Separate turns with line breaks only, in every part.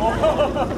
Oh!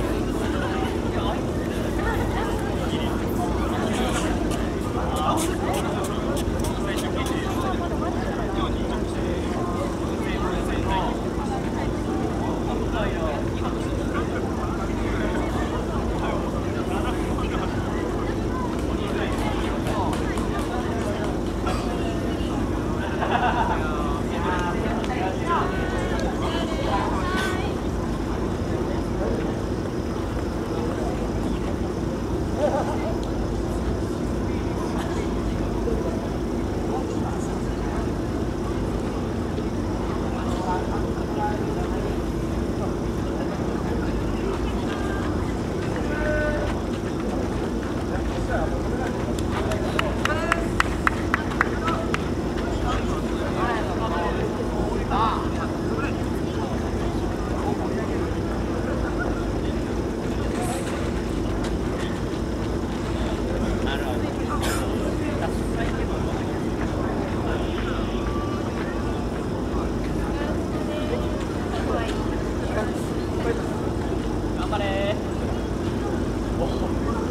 Whoa.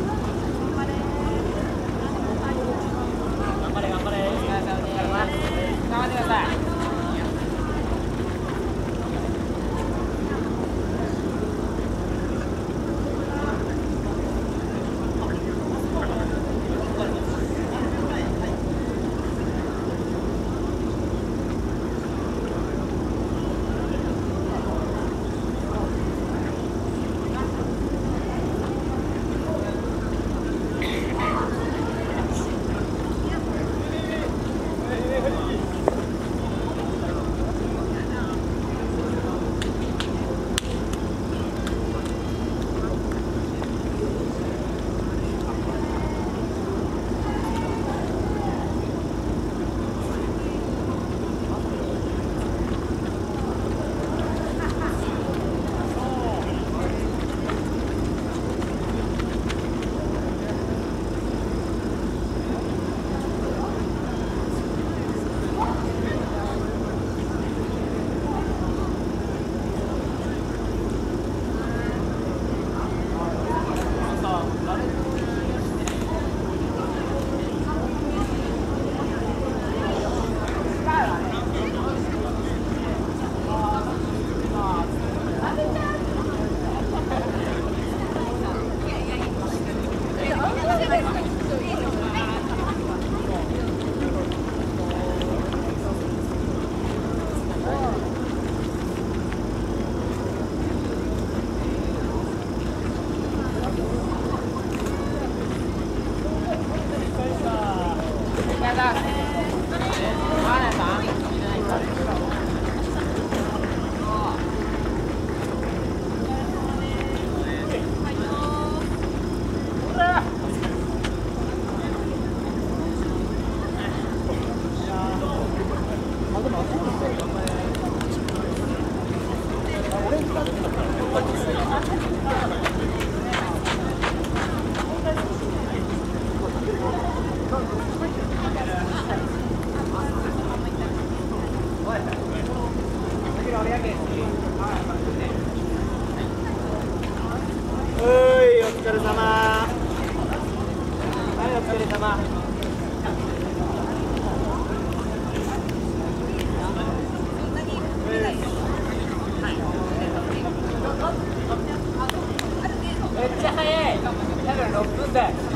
that.